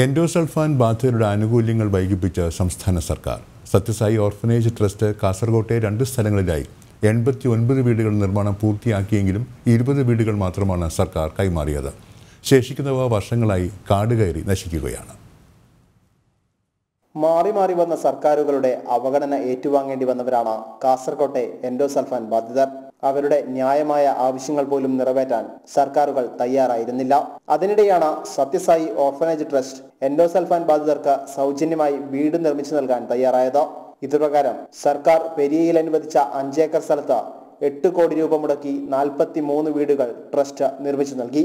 Endosulfan ബാധിതരുടെ ആനുകൂല്യങ്ങൾ വൈകിപ്പിച്ച സംസ്ഥാന സർക്കാർ. സത്യസായി ഓർഫനേജ് ട്രസ്റ്റ് കാസർകോട്ടെ രണ്ട് സ്ഥലങ്ങളിലായി എൺപത്തി ഒൻപത് വീടുകൾ നിർമ്മാണം പൂർത്തിയാക്കിയെങ്കിലും ഇരുപത് വീടുകൾ മാത്രമാണ് സർക്കാർ കൈമാറിയത്. ശേഷിക്കുന്നവ വർഷങ്ങളായി കാട് കയറി നശിക്കുകയാണ്. മാറി മാറി വന്ന സർക്കാരുകളുടെ അവഗണന ഏറ്റുവാങ്ങേണ്ടി വന്നവരാണ് കാസർകോട്ടെ എൻഡോസൾഫാൻ ബാധിതർ. അവരുടെ ന്യായമായ ആവശ്യങ്ങൾ പോലും നിറവേറ്റാൻ സർക്കാരുകൾ തയ്യാറായിരുന്നില്ല. അതിനിടെയാണ് സത്യസായി ഓർഫനേജ് ട്രസ്റ്റ് എൻഡോസൽഫാൻ ബാധിതർക്ക് സൗജന്യമായി വീട് നിർമ്മിച്ചു നൽകാൻ തയ്യാറായത്. ഇതുപ്രകാരം സർക്കാർ പെരിയയിൽ അനുവദിച്ച അഞ്ചേക്കർ സ്ഥലത്ത് എട്ട് കോടി രൂപ മുടക്കി നാൽപ്പത്തി മൂന്ന് വീടുകൾ ട്രസ്റ്റ് നിർമ്മിച്ചു നൽകി.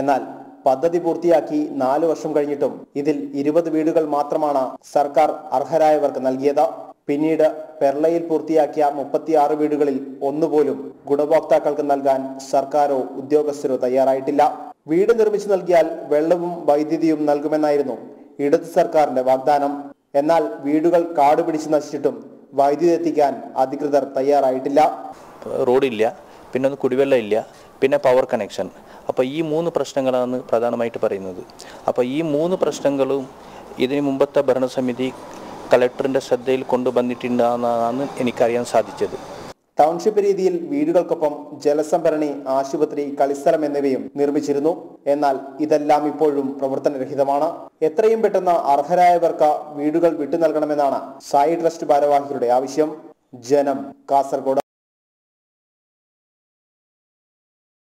എന്നാൽ പദ്ധതി പൂർത്തിയാക്കി നാലു വർഷം കഴിഞ്ഞിട്ടും ഇതിൽ ഇരുപത് വീടുകൾ മാത്രമാണ് സർക്കാർ അർഹരായവർക്ക് നൽകിയത്. പിന്നീട് പെർളയിൽ പൂർത്തിയാക്കിയ മുപ്പത്തിയാറ് വീടുകളിൽ ഒന്നുപോലും ഗുണഭോക്താക്കൾക്ക് നൽകാൻ സർക്കാരോ ഉദ്യോഗസ്ഥരോ തയ്യാറായിട്ടില്ല. വീട് നിർമ്മിച്ചു നൽകിയാൽ വെള്ളവും വൈദ്യുതിയും നൽകുമെന്നായിരുന്നു ഇടത് സർക്കാരിന്റെ വാഗ്ദാനം. എന്നാൽ വീടുകൾ കാടുപിടിച്ച് നശിച്ചിട്ടും വൈദ്യുതി എത്തിക്കാൻ അധികൃതർ തയ്യാറായിട്ടില്ല. റോഡില്ല പിന്നെ ഒന്ന് കുടിവെള്ളം ഇല്ല പിന്നെ പവർ കണക്ഷൻ. അപ്പോൾ ഈ മൂന്ന് പ്രശ്നങ്ങളാണ് പ്രധാനമായിട്ട് പറയുന്നത്. അപ്പോൾ ഈ മൂന്ന് പ്രശ്നങ്ങളും ഇതിനു മുമ്പത്തെ ഭരണസമിതി കളക്ടറിന്റെ ശ്രദ്ധയിൽ കൊണ്ടുവന്നിട്ടുണ്ടെന്നാണ് എനിക്കറിയാൻ സാധിച്ചത്. ടൗൺഷിപ്പ് രീതിയിൽ വീടുകൾക്കൊപ്പം ജലസംഭരണി ആശുപത്രി കളിസ്ഥലം എന്നിവയും നിർമ്മിച്ചിരുന്നു. എന്നാൽ ഇതെല്ലാം ഇപ്പോഴും പ്രവർത്തനരഹിതമാണ്. എത്രയും പെട്ടെന്ന് അർഹരായവർക്ക് വീടുകൾ വിട്ടു നൽകണമെന്നാണ് സായി ട്രസ്റ്റ് ഭാരവാഹികളുടെ ആവശ്യം. ജനം കാസർഗോഡ്.